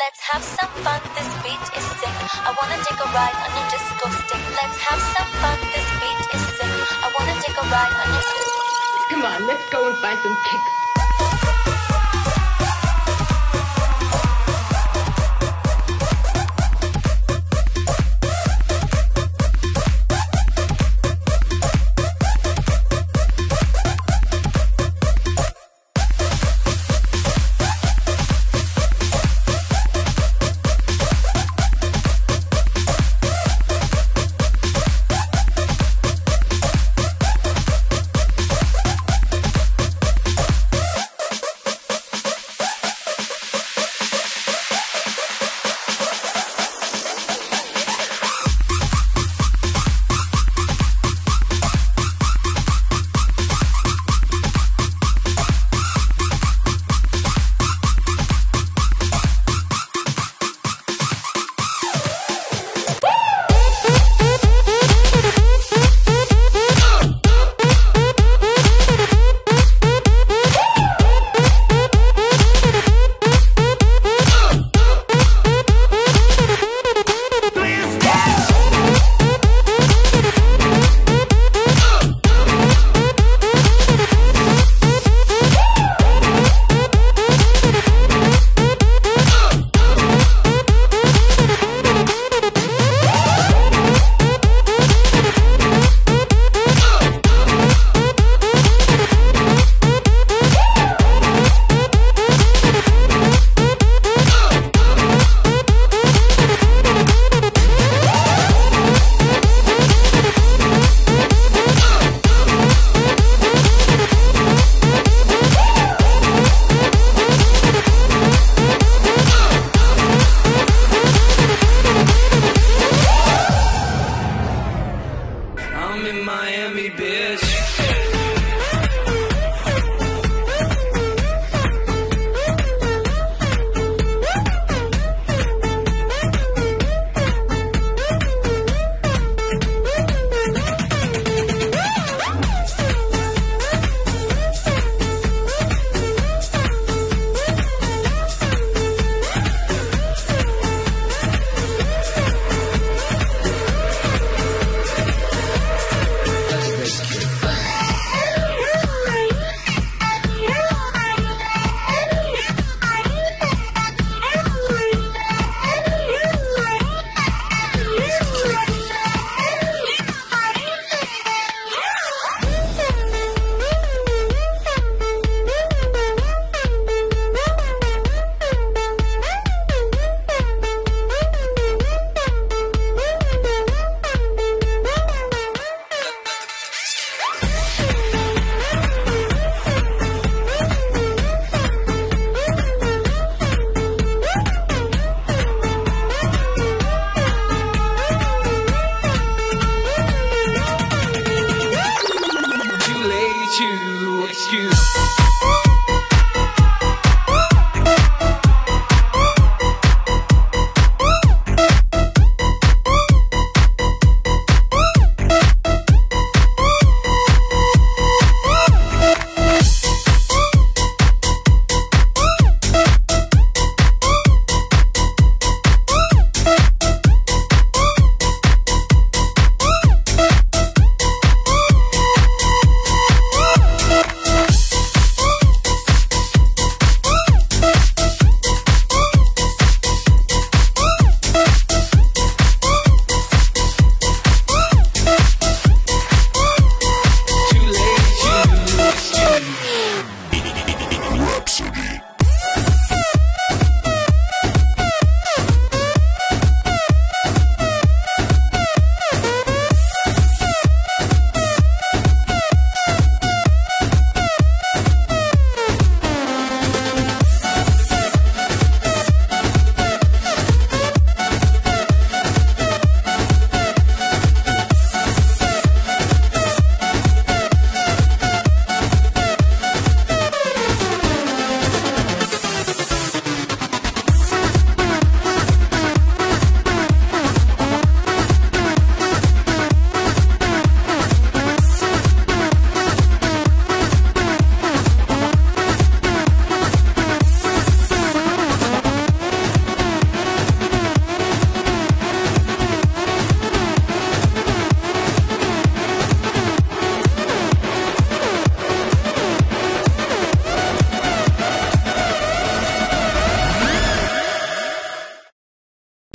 Let's have some fun, this beat is sick. I wanna take a ride on your disco stick. Let's have some fun, this beat is sick. I wanna take a ride on your Come on, let's go and find some kicks.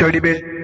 Teddy bear.